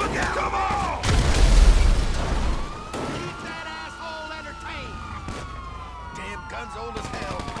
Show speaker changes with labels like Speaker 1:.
Speaker 1: Look out! Come on! Keep that asshole entertained! Damn gun's old as hell.